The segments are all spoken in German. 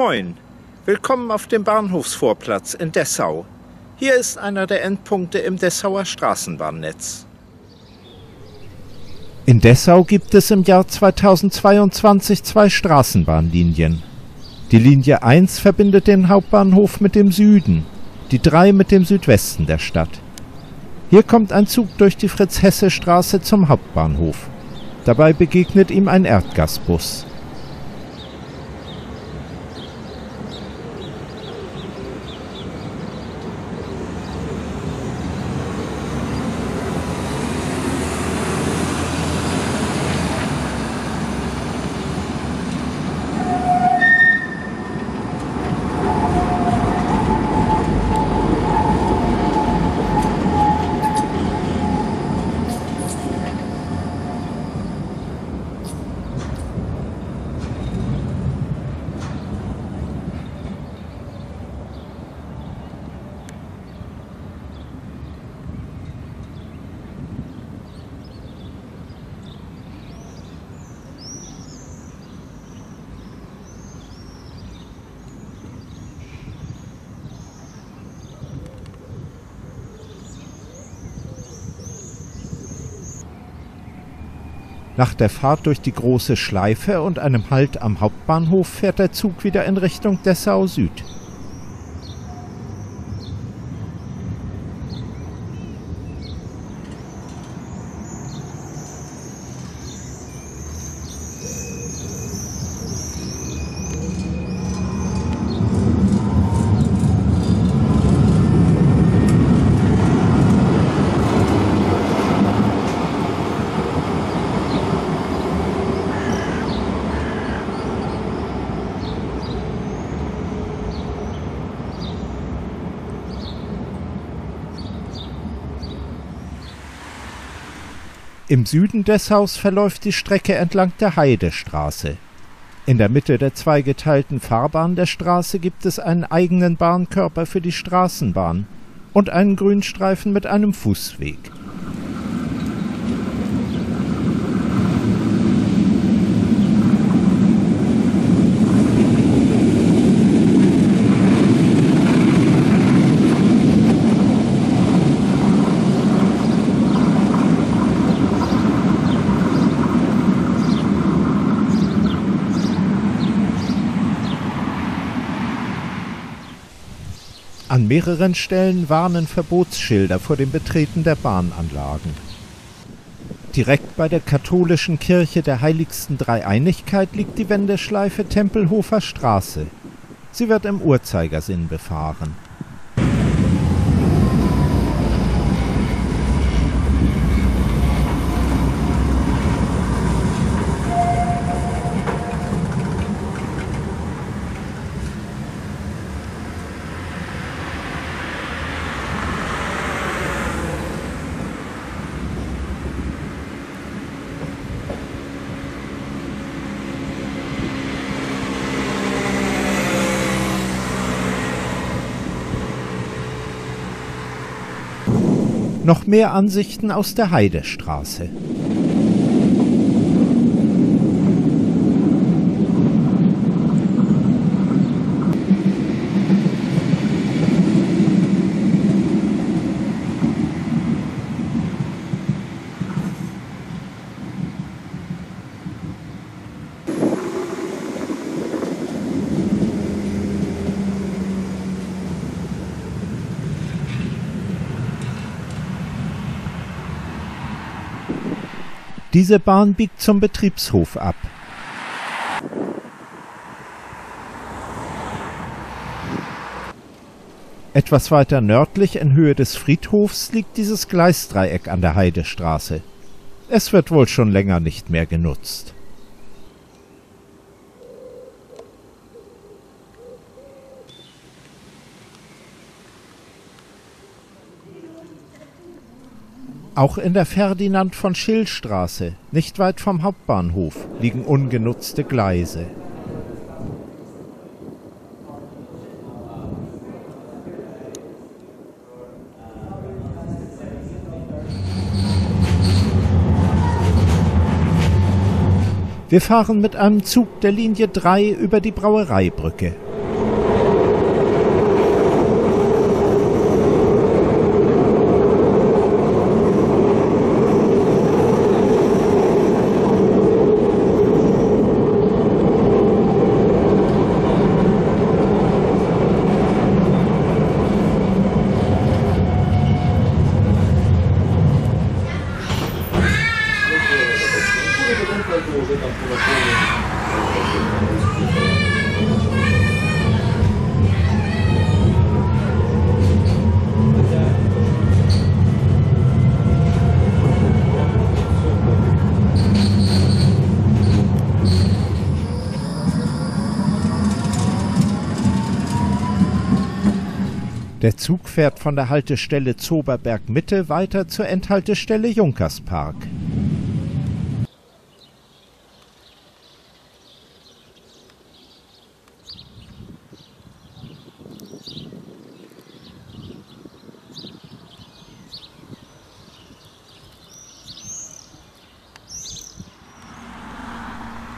Moin, willkommen auf dem Bahnhofsvorplatz in Dessau. Hier ist einer der Endpunkte im Dessauer Straßenbahnnetz. In Dessau gibt es im Jahr 2022 zwei Straßenbahnlinien. Die Linie 1 verbindet den Hauptbahnhof mit dem Süden, die 3 mit dem Südwesten der Stadt. Hier kommt ein Zug durch die Fritz-Hesse-Straße zum Hauptbahnhof. Dabei begegnet ihm ein Erdgasbus. Nach der Fahrt durch die große Schleife und einem Halt am Hauptbahnhof fährt der Zug wieder in Richtung Dessau Süd. Im Süden Dessaus verläuft die Strecke entlang der Heidestraße. In der Mitte der zweigeteilten Fahrbahn der Straße gibt es einen eigenen Bahnkörper für die Straßenbahn und einen Grünstreifen mit einem Fußweg. An mehreren Stellen warnen Verbotsschilder vor dem Betreten der Bahnanlagen. Direkt bei der katholischen Kirche der Heiligsten Dreieinigkeit liegt die Wendeschleife Tempelhofer Straße. Sie wird im Uhrzeigersinn befahren. Noch mehr Ansichten aus der Heidestraße. Diese Bahn biegt zum Betriebshof ab. Etwas weiter nördlich in Höhe des Friedhofs liegt dieses Gleisdreieck an der Heidestraße. Es wird wohl schon länger nicht mehr genutzt. Auch in der Ferdinand von Schill Straße, nicht weit vom Hauptbahnhof, liegen ungenutzte Gleise. Wir fahren mit einem Zug der Linie 3 über die Brauereibrücke. Der Zug fährt von der Haltestelle Zoberberg Mitte weiter zur Endhaltestelle Junkerspark.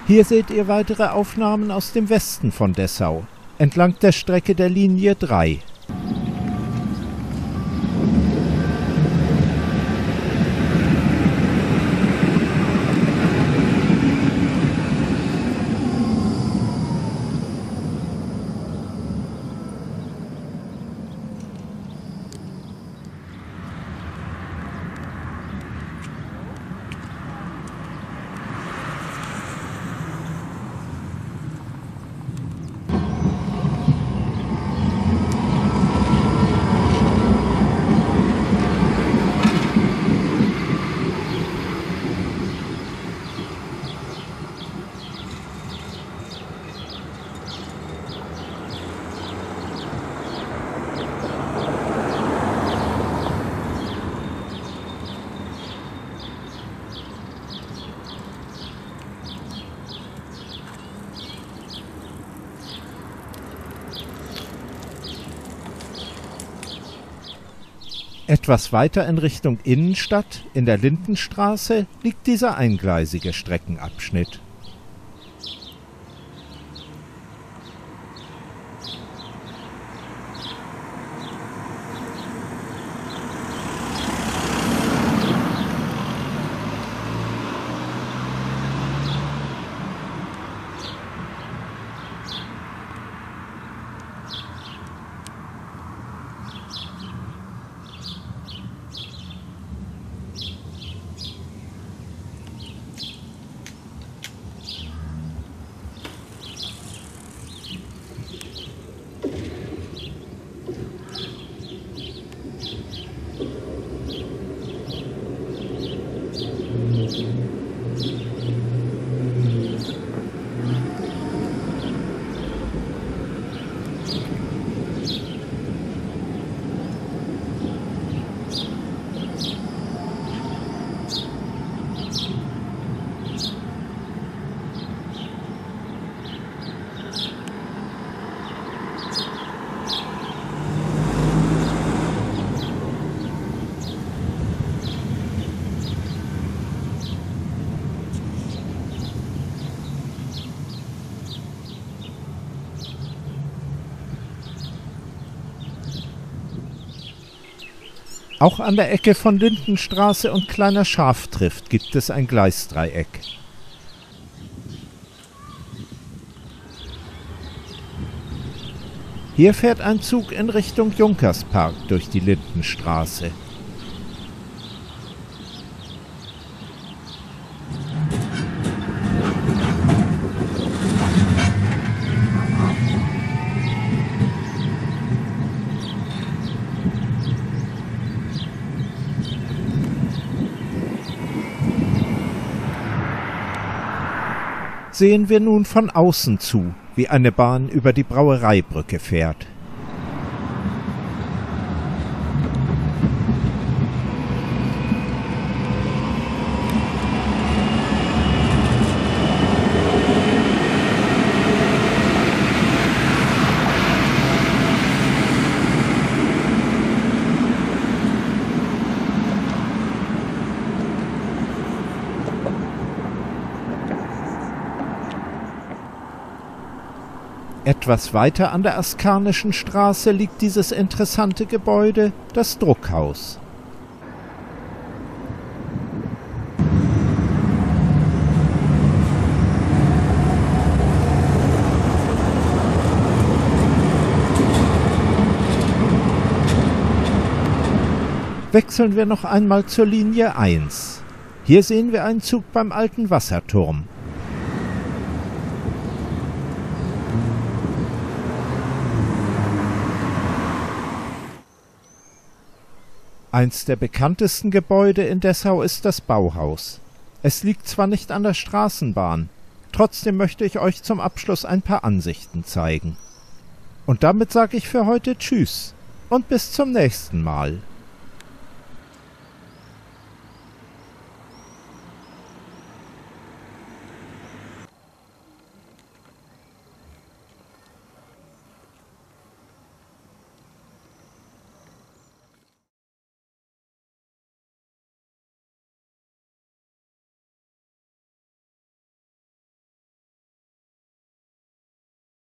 Hier seht ihr weitere Aufnahmen aus dem Westen von Dessau, entlang der Strecke der Linie 3. Etwas weiter in Richtung Innenstadt, in der Lindenstraße, liegt dieser eingleisige Streckenabschnitt. Auch an der Ecke von Lindenstraße und Kleiner Schaftrift gibt es ein Gleisdreieck. Hier fährt ein Zug in Richtung Junkerspark durch die Lindenstraße. Sehen wir nun von außen zu, wie eine Bahn über die Brauereibrücke fährt. Etwas weiter an der Askanischen Straße liegt dieses interessante Gebäude, das Druckhaus. Wechseln wir noch einmal zur Linie 1. Hier sehen wir einen Zug beim alten Wasserturm. Eins der bekanntesten Gebäude in Dessau ist das Bauhaus. Es liegt zwar nicht an der Straßenbahn, trotzdem möchte ich euch zum Abschluss ein paar Ansichten zeigen. Und damit sage ich für heute Tschüss und bis zum nächsten Mal.